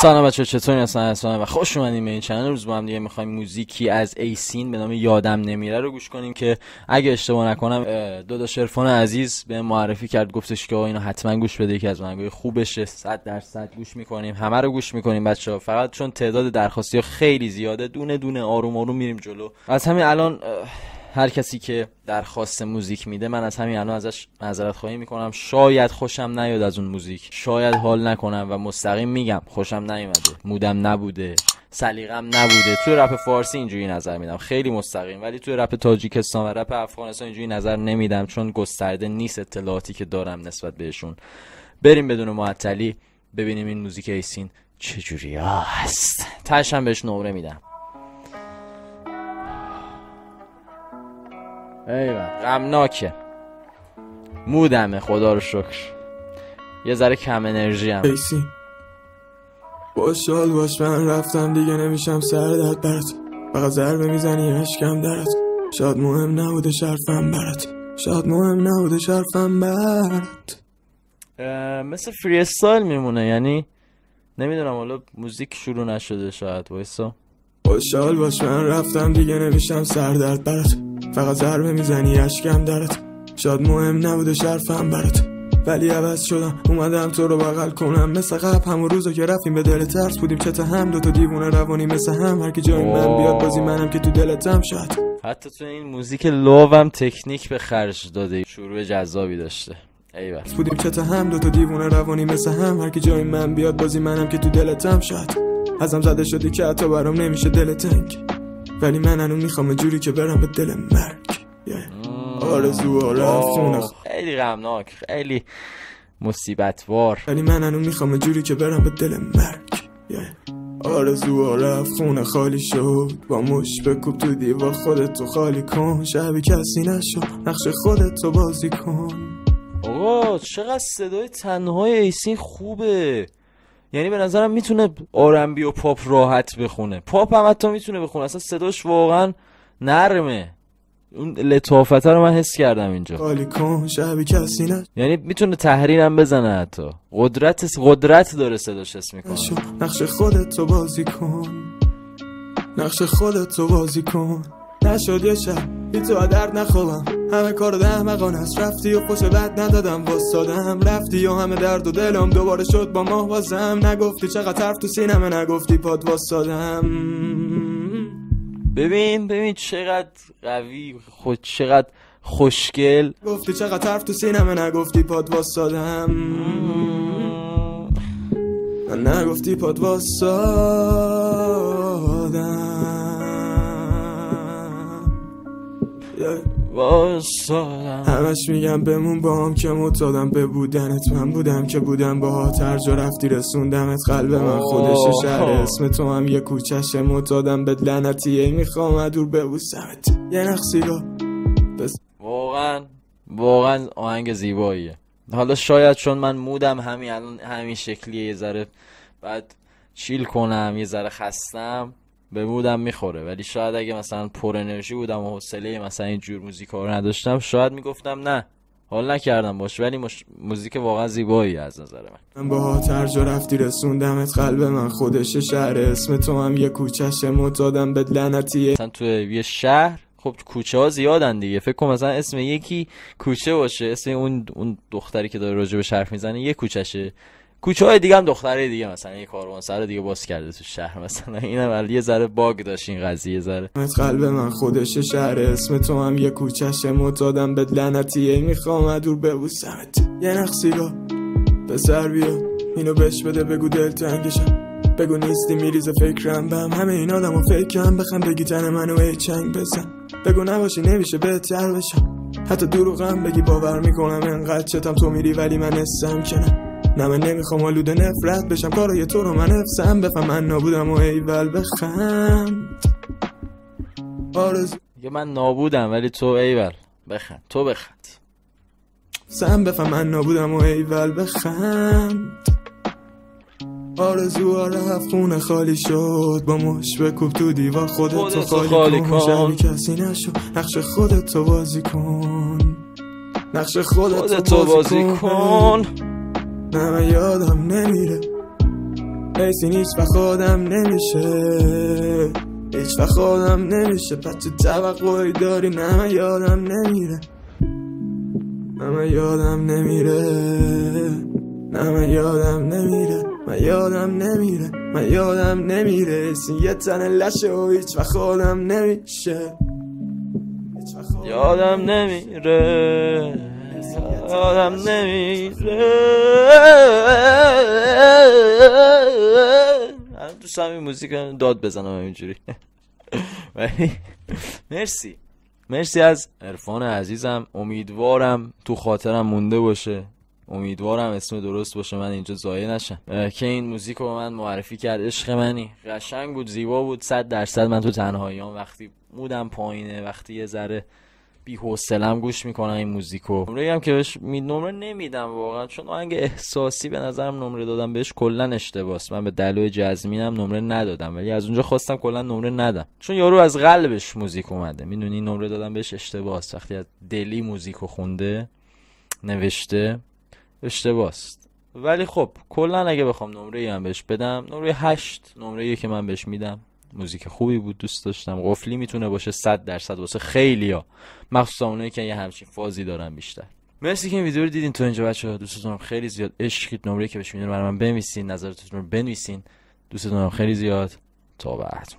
سلام بچه‌ها چطوری هستن اسلام و خوش اومدیم به این channel. روز با هم دیگه می‌خوایم موزیکی از ایسین به نام یادم نمیره رو گوش کنیم که اگه اشتباه نکنم دو تا عرفان عزیز به معرفی کرد گفتش که اینو حتما گوش بده یکی از آهنگای خوبشه 100 درصد گوش می‌کنیم همه رو گوش می‌کنیم بچه فقط چون تعداد درخواستی خیلی زیاده دونه دونه آروم آروم میریم جلو. از همین الان هر کسی که درخواست موزیک میده من از همین الان ازش معذرت خواهی می‌کنم. شاید خوشم نیاد از اون موزیک. شاید حال نکنم و مستقیم میگم خوشم نیومده. مودم نبوده. سلیقم نبوده. توی رپ فارسی اینجوری نظر میدم. خیلی مستقیم. ولی توی رپ تاجیکستان و رپ افغانستان اینجوری نظر نمیدم چون گسترده نیست اطلاعاتی که دارم نسبت بهشون. بریم بدون معطلی ببینیم این موزیک ایسین چجوری هست تهشم بهش نمره میدم. ایوه. غمناکه. mood مه خدا رو شکر. یه ذره کم انرژی هم. خوشحال باش من رفتم دیگه نمیشم سر درد برات. فقط ضربه می‌زنی عشقم درت شاید مهم نبوده شرفم برات. شاید مهم نبوده شرفم برات. مثل فری استایل میمونه یعنی نمی‌دونم حالا موزیک شروع نشده شاید وایسا. خوشحال باش من رفتم دیگه نمیشم سر درد برات. فقط ضربه می‌زنی اشکم درت شاید مهم نبوده شرفم برات. ولی عوض شدم اومدم تو رو بغل کنم. مثل قبل همون روزا که رفتیم به دل ترس بودیم. چه هم دوتا دیوونه روانی مثل هم. هر کی جای من بیاد بازی منم که تو دلتم شاید. حتی تو این موزیک لووم تکنیک به خرج داده. شروع جذابی داشته. ایوه بودیم چه هم دوتا دیوونه روانی مثل هم. هر کی جای من بیاد بازی منم که تو دلتم شاید. ازم زده شدی که حتی برام نمیشه دل تنگ. ولی من انو می‌خوام جوری که برم به دل مرگ. آرزو رفتون خیلی غمناک خیلی مصیبتوار. ولی من انو می‌خوام جوری که برم به دل مرگ. آرزو رفت خونه خالی شد با مش بکوب تو دیوار خودتو خالی کن. شبی کسی نشو نقش خودتو بازی کن. آقا چقدر صدای تنهای ایسین خوبه. یعنی به نظرم می‌تونه آرنبی و پاپ راحت بخونه. پاپ هم حتی می‌تونه بخونه. اصلا صداش واقعا نرمه. اون لطافت رو من حس کردم اینجا. یعنی می‌تونه تحریم بزنه حتی. قدرت قدرت داره صداش حس می‌کنه. نقش خودت تو بازی کن. نقش خودت تو بازی کن. نشد یه شب. بی تو درد نخوابم همه کار ده مقان است. رفتی و خوش بد ندادم. واسادم رفتی و همه درد و دلم دوباره شد با ماه بازم نگفتی چقدر حرف تو سینمه نگفتی پاد واسادم. ببین ببین چقدر قوی خود چقدر خوشگل. گفتی چقدر حرف تو سینمه نگفتی پاد واسادم. نگفتی پاد واسادم همش میگم بمون با هم که متادم به بودنت. من بودم که بودم با هر جا رفتی رسوندمت. قلب من خودش شهر اسم تو هم یه کوچش. متادم به لنتی ای می‌خوام دور ببوسمت. یه نقصی رو بس... واقعا واقعا آهنگ زیباییه. حالا شاید چون من مودم همین الان همین شکلیه یه ذره بعد چیل کنم یه ذره خستم. به مودم می‌خوره. ولی شاید اگه مثلا پر انرژی بودم و حوصله مثلا این جور موزیک رو نداشتم شاید می‌گفتم نه حال نکردم باش. ولی مش... موزیک واقعا زیبایی از نظر من. من با هر جا رفتی رسوندمت قلب من خودش شهر. اسم تو هم یه کوچش متادم به لعنتیه مثلا تو یه شهر خب کوچه ها زیادن دیگه. فکر کنم مثلا اسم یکی کوچه باشه. اسم اون اون دختری که داره راجع به حرف می‌زنه یه کوچشه. کوچه های دیگه هم دختره دیگه مثلا یه کاروان سر دیگه باز کرده تو شهر مثلا. اینم ولی یه ذره باگ داشت این قضیه ذره. قلب من خودش شهر اسم تو هم یه کوچش متادم به لعنتی می‌خوام دور ببوسمت. یه نقصی رو سر بیا. اینو بهش بده بگو دل تنگشم بگو نیستی میریز فکرم بم همه این آدم و فکرم بخم بگی تن منو ای چنگ بزن. بگو نباشی نمیشه بهتر بشم. حتی دروغم بگی باور می‌کنم انقدر چتم تو میری ولی من اسم کنم. نه من نمی‌خوام آلوده نفرت بشم. کارای تو رو من افسم. بفهم من نابودم و ایول بخند. آرز یه من نابودم ولی تو ایول بخند. تو بخند. سم بفهم من نابودم و ایول بخند. آرزو رفت خونه خالی شد. با مش بکوب تو دیوار خودت تو خالی, خالی کن, کسی نشو. نقش خودت تو بازی کن. نقش خودت, تو بازی, کن. نه من یادم نمیره. ایسین هیچ و خودم نمیشه. هیچ و خودم نمیشه. بچه توقعی داری نه من یادم نمیره. نه من یادم نمیره. نه من یادم نمیره. من یادم نمیره. من یادم نمیره. ایسین یه تن لشه و هیچ و خودم نمیشه. یادم نمیره. یادم نمیره دوست هم این موزیک داد بزنم اینجوری. ولی مرسی. مرسی از عرفان عزیزم. امیدوارم تو خاطرم مونده باشه. امیدوارم اسم درست باشه. من اینجا زایه نشم. که این موزیک رو من معرفی کرد. عشق منی. قشنگ بود زیبا بود. صد درصد من تو تنهاییام. وقتی مودم پایینه وقتی یه ذره بی حوصلم گوش می‌کنم این موزیکو. نمره هم که بهش می نمره نمیدم واقعا چون آهنگ احساسی به نظرم نمره دادم بهش کلا اشتباس. من به دلو جزمینم نمره ندادم ولی از اونجا خواستم کلا نمره ندم. چون یارو از قلبش موزیک اومده. می‌دونی نمره دادم بهش اشتباس. وقتی از دلی موزیکو خونده نوشته اشتباست ولی خب کلا اگه بخوام نمره هم بهش بدم نمره هشت نمره که من بهش میدم. موزیک خوبی بود دوست داشتم. قفلی می‌تونه باشه 100 درصد واسه خیلیا مخصوصا اونایی که یه همچین فازی دارن بیشتر. مرسی که این ویدیو رو دیدین. تو اینجا بچه‌ها دوستتون خیلی زیاد عشق نمره که بهش می‌دونم برای من بنویسین نظرتون رو بنویسین. دوستتون خیلی زیاد. تا بعد.